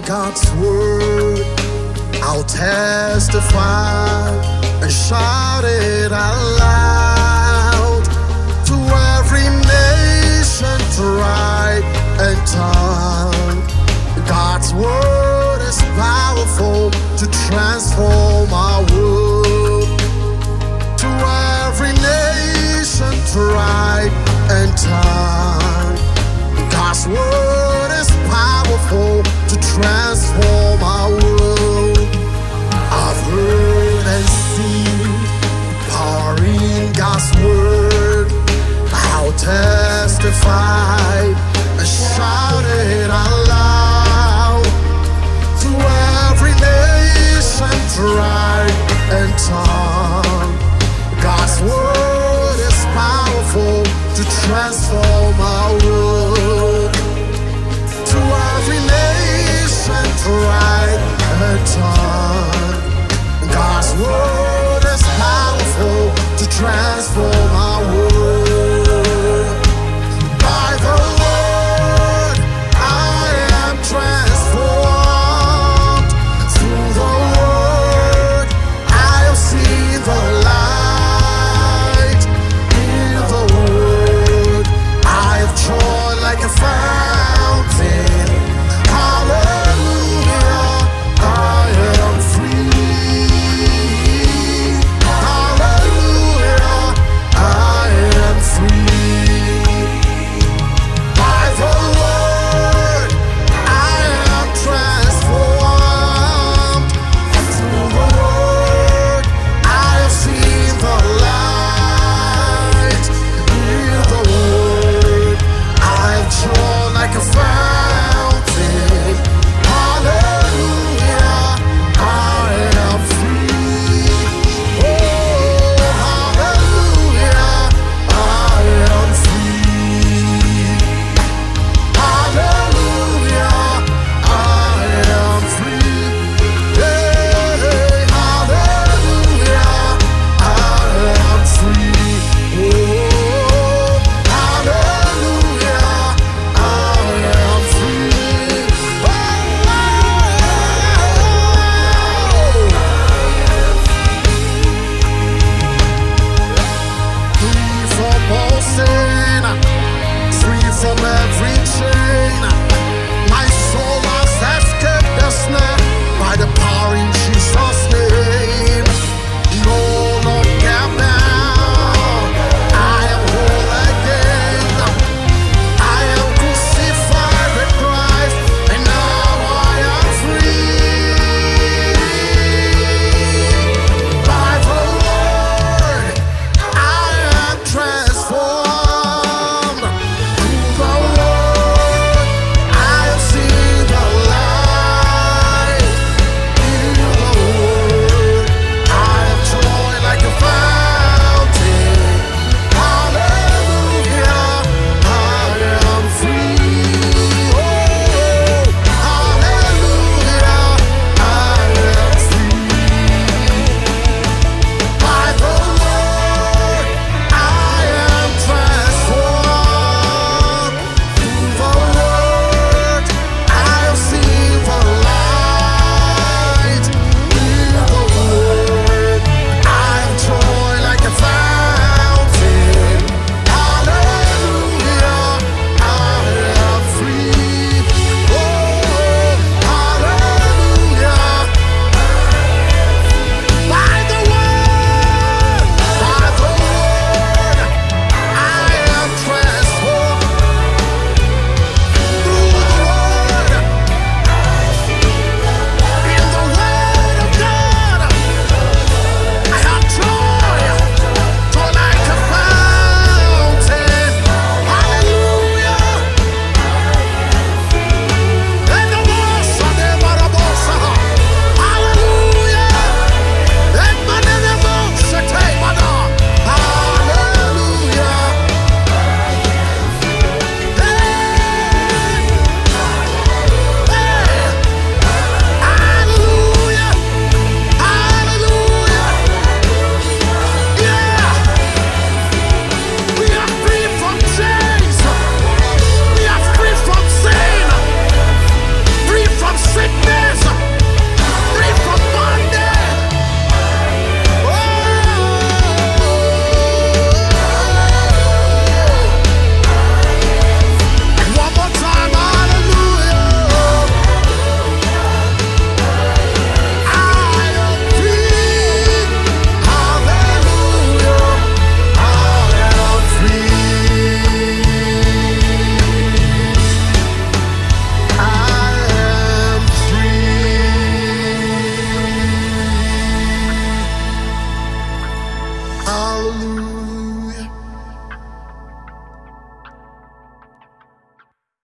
God's word. I'll testify and shout it out loud to every nation, tribe, and tongue. God's word transform our world. I've heard and seen power in God's word. I'll testify and shout it aloud to every nation, tribe, and tongue.